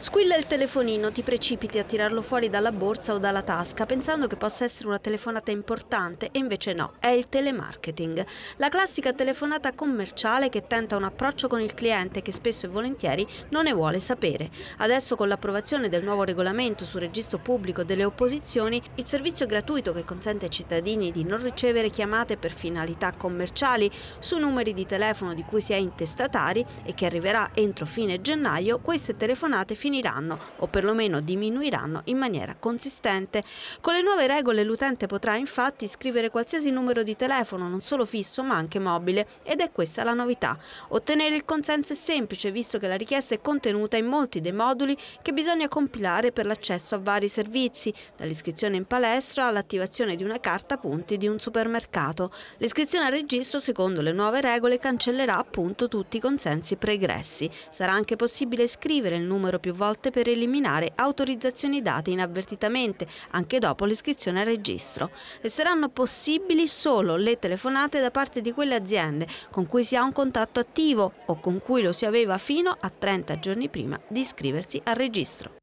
Squilla il telefonino, ti precipiti a tirarlo fuori dalla borsa o dalla tasca pensando che possa essere una telefonata importante e invece no, è il telemarketing. La classica telefonata commerciale che tenta un approccio con il cliente che spesso e volentieri non ne vuole sapere. Adesso con l'approvazione del nuovo regolamento sul registro pubblico delle opposizioni, il servizio gratuito che consente ai cittadini di non ricevere chiamate per finalità commerciali su numeri di telefono di cui si è intestatari e che arriverà entro fine gennaio, queste telefonate finiranno finiranno o perlomeno diminuiranno in maniera consistente. Con le nuove regole l'utente potrà infatti scrivere qualsiasi numero di telefono, non solo fisso ma anche mobile, ed è questa la novità. Ottenere il consenso è semplice visto che la richiesta è contenuta in molti dei moduli che bisogna compilare per l'accesso a vari servizi, dall'iscrizione in palestra all'attivazione di una carta punti di un supermercato. L'iscrizione al registro, secondo le nuove regole, cancellerà appunto tutti i consensi pregressi. Sarà anche possibile scrivere il numero più volte per eliminare autorizzazioni date inavvertitamente anche dopo l'iscrizione al registro. Resteranno possibili solo le telefonate da parte di quelle aziende con cui si ha un contatto attivo o con cui lo si aveva fino a 30 giorni prima di iscriversi al registro.